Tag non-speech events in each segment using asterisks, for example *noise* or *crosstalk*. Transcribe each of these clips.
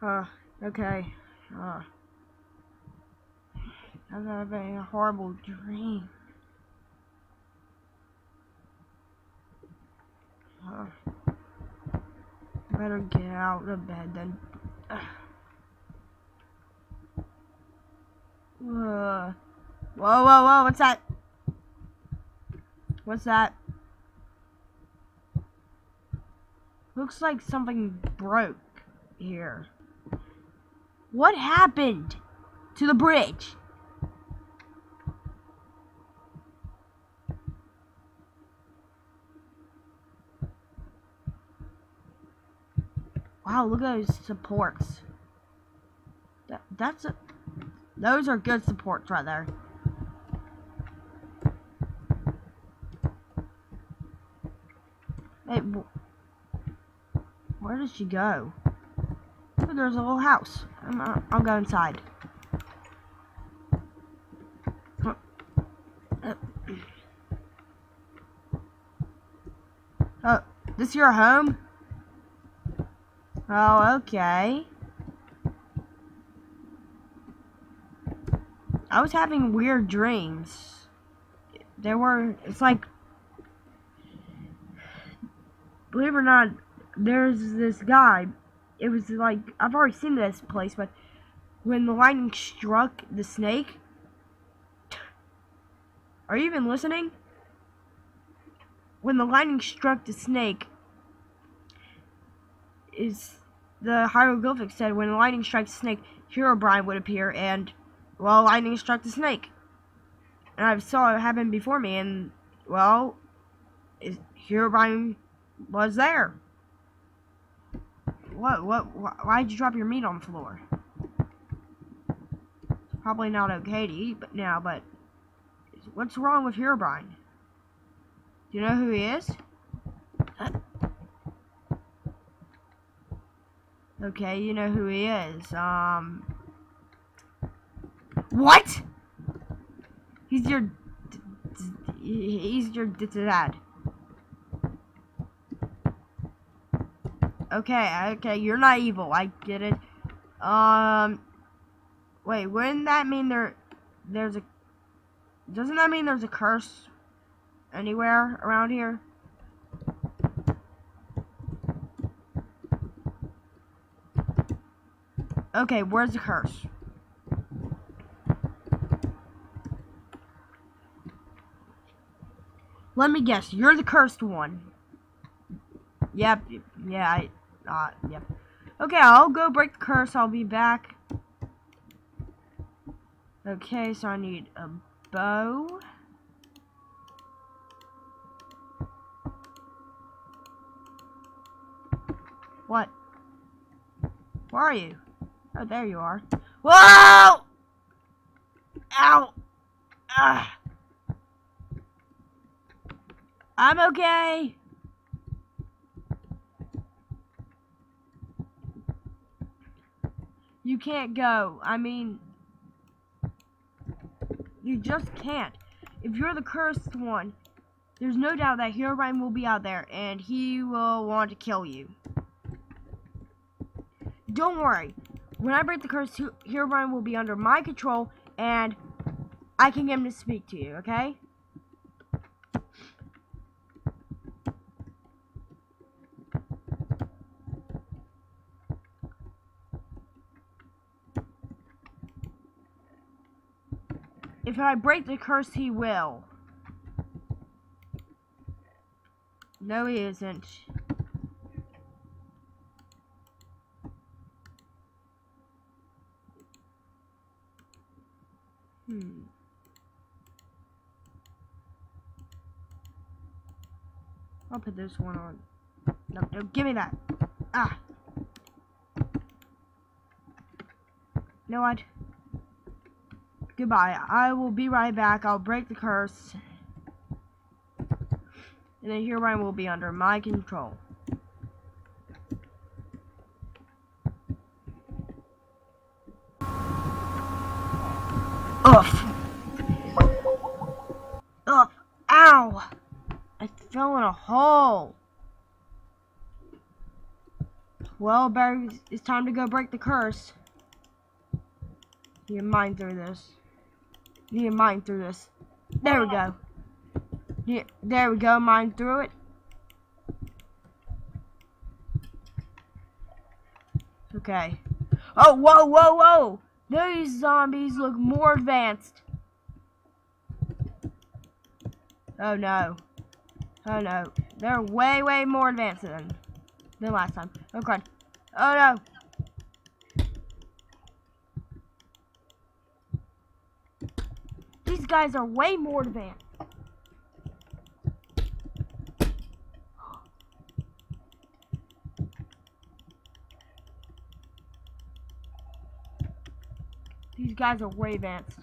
Uh, okay. Uh, I'm having a horrible dream. Uh, better get out of bed then. Uh, *sighs* whoa, whoa, whoa, what's that? What's that? Looks like something broke here. What happened to the bridge? Wow, look at those supports. That, that's a, those are good supports right there. Hey, where did she go? Oh, there's a little house. I'm, uh, I'll go inside. Oh, this your home? Oh, okay. I was having weird dreams. There were, it's like, believe it or not, there's this guy. It was like, I've already seen this place, but when the lightning struck the snake, are you even listening? When the lightning struck the snake, is the hieroglyphic said when the lightning strikes the snake, Herobrine would appear, and well, lightning struck the snake. And I saw it happen before me, and well, Herobrine was there. What? What? Wh why'd you drop your meat on the floor? Probably not okay to eat, but now, but what's wrong with Herobrine? Do you know who he is? Okay, you know who he is. Um. What? He's your. He's your dad. Okay, okay, you're not evil. I get it. Um. Wait, wouldn't that mean there. There's a. Doesn't that mean there's a curse anywhere around here? Okay, where's the curse? Let me guess, you're the cursed one. Yep, yeah, I, uh, yep. Okay, I'll go break the curse, I'll be back. Okay, so I need a bow. What? Where are you? Oh, there you are. Whoa! Ow! Ah! I'm okay. You can't go. I mean, you just can't. If you're the cursed one, there's no doubt that Herobrine will be out there, and he will want to kill you. Don't worry. When I break the curse, Herobrine will be under my control, and I can get him to speak to you, okay? If I break the curse, he will. No, he isn't. Hmm. I'll put this one on. No, no, give me that. Ah. Know what? Goodbye. I will be right back. I'll break the curse. And then Herobrine will be under my control. Ugh. Ugh. Ow. I fell in a hole. Well, Barry, it's time to go break the curse. You mind through this. You mine through this. There we go. Yeah, there we go. Mine through it. Okay. Oh, whoa, whoa, whoa! These zombies look more advanced. Oh no. Oh no. They're way, way more advanced than, than last time. Oh crud. Oh no. Guys are way more advanced. These guys are way advanced.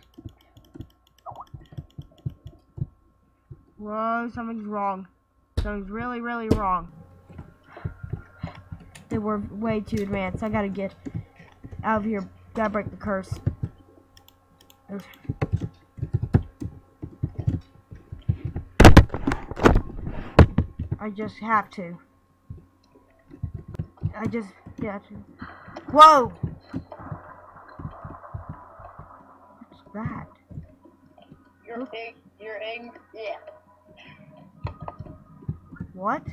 Whoa, something's wrong. Something's really, really wrong. They were way too advanced. I gotta get out of here. Gotta break the curse. I just have to. I just got to. Whoa! What's that? Your egg, your egg, yeah. What?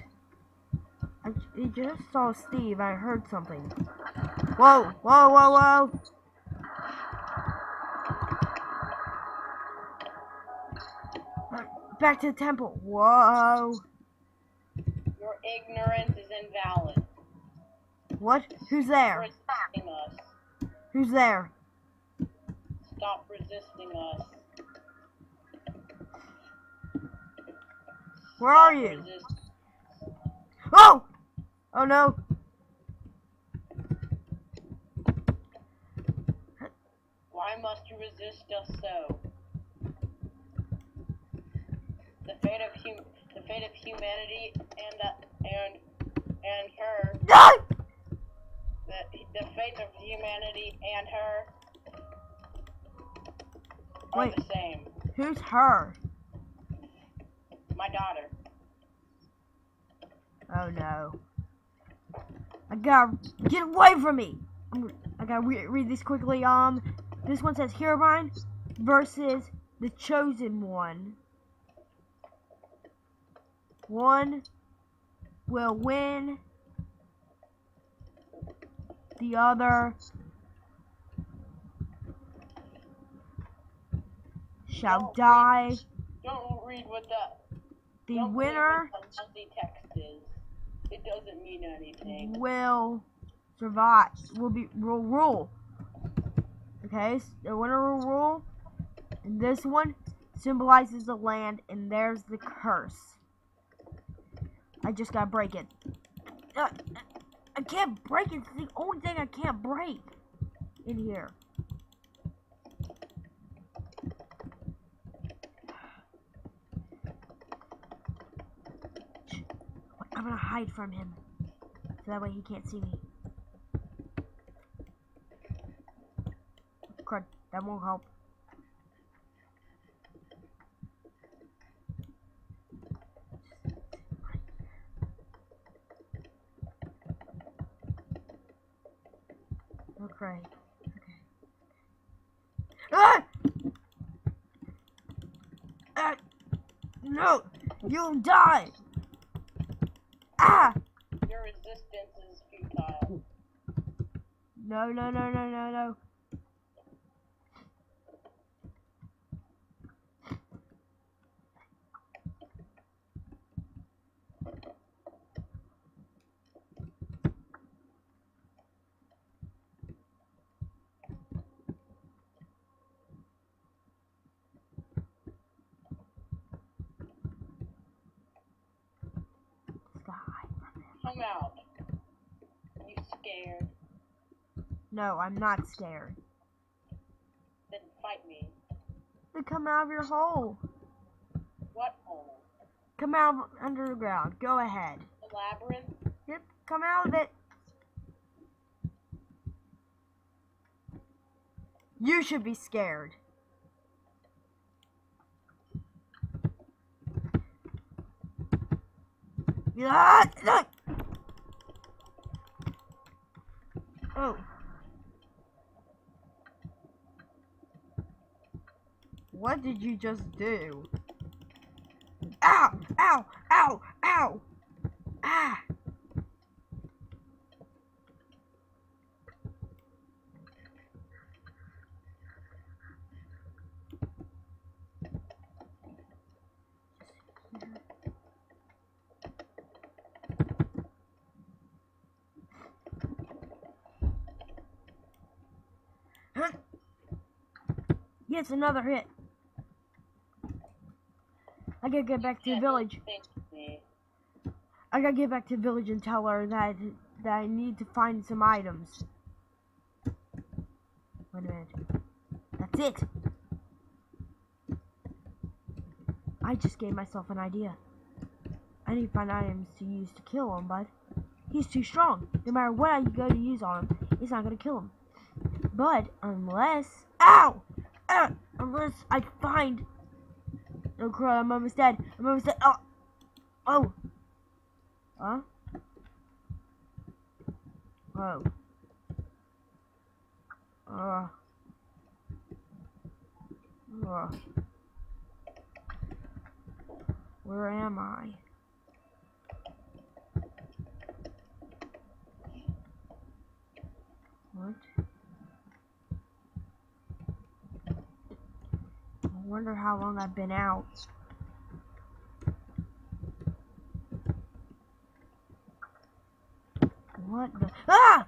I, I just saw Steve. I heard something. Whoa! Whoa! Whoa! Whoa! Back to the temple. Whoa! Ignorance is invalid. What? Who's there? resisting us. Who's there? Stop resisting us. Where are you? resist- Oh! Oh no! Why must you resist us so? The fate of hum, the fate of humanity and uh, and and her, the, the fate of humanity and her are Wait. the same. Who's her? My daughter. Oh no. I gotta get away from me! I'm, I gotta re read this quickly. Um, this one says Herobrine versus the Chosen One. One will win. The other shall Don't read- die. Don't read what the The don't read winner what the text is. It doesn't mean anything. will survive. Will be will rule. Okay, s- the winner will rule. And this one symbolizes the land, and there's the curse. I just gotta break it. Uh, I can't break it. It's the only thing I can't break in here. I'm gonna hide from him. So that way he can't see me. Crud, that won't help. Okay. Okay. Ah! Ah! You'll die! Ah! Your resistance is futile. No, no, no, no, no, no. Come out. You scared? No, I'm not scared. Then fight me. Then come out of your hole. What hole? Come out of underground. Go ahead. The labyrinth? Yep, come out of it. You should be scared. Ah, ah. Oh. What did you just do? Ow! Ow! Ow! Ow! Ah! Yes, another hit. Gotta get back to the village. I gotta get back to the village and tell her that that I need to find some items. Wait a minute. That's it. I just gave myself an idea. I need to find items to use to kill him, but he's too strong. No matter what I go to use on him, it's not gonna kill him. But unless, ow, Ah! unless I find, oh crap, I'm almost dead. I'm almost dead. Oh, oh. Huh? Oh. Uh. Uh. Where am I? What? I wonder how long I've been out. What the? Ah!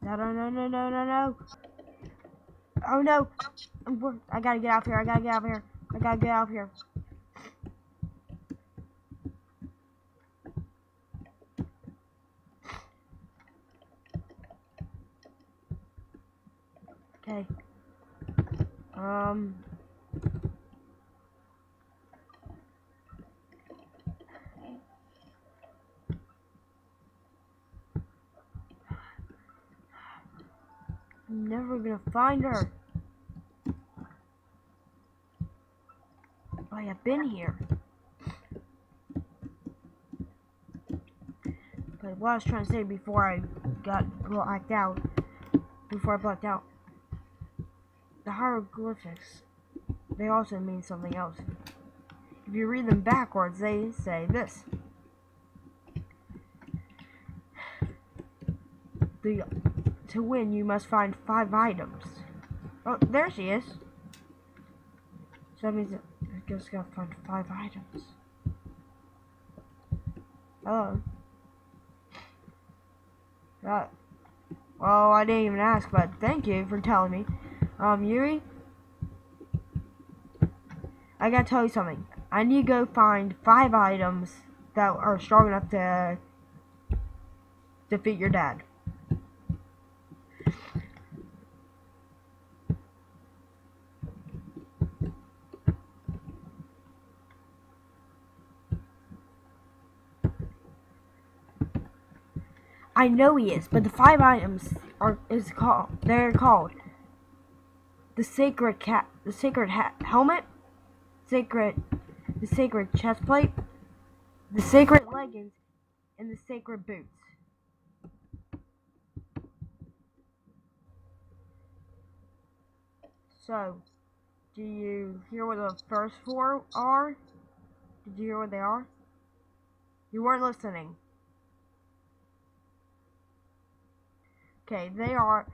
No, no, no, no, no, no, no. Oh no. I gotta get out of here. I gotta get out of here. I gotta get out of here. Okay. Um. I'm never gonna find her. I have been here. But what I was trying to say before I got blacked out, before I blacked out, the hieroglyphics, they also mean something else. If you read them backwards, they say this. The to win, you must find five items. Oh, there she is. So that means that I just gotta find five items. Hello. Uh, well, I didn't even ask, but thank you for telling me. Um, Yuri, I gotta tell you something. I need to go find five items that are strong enough to defeat your dad. I know he is, but the five items are is called they're called the sacred cat, the sacred ha- helmet, sacred, the sacred chest plate, the sacred leggings, and the sacred boots. So, do you hear what the first four are? Did you hear what they are? You weren't listening. Okay, they are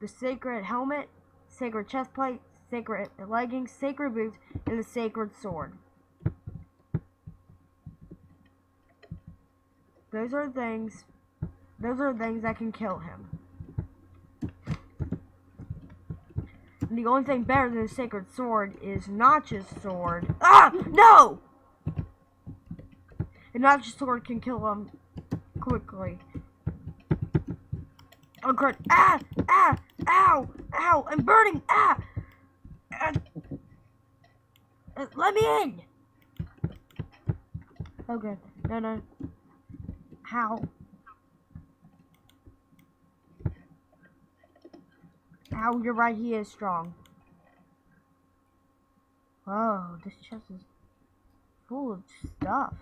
the sacred helmet, sacred chest plate, sacred leggings, sacred boots, and the sacred sword. Those are things those are things that can kill him. And the only thing better than the sacred sword is Notch's sword. Ah! No! And Notch's sword can kill him quickly. Oh god! Ah! Ah! Ow! Ow! I'm burning! Ah! Uh, let me in! Okay. No, no. How? Ow, you're right, he is strong. Oh, this chest is full of stuff.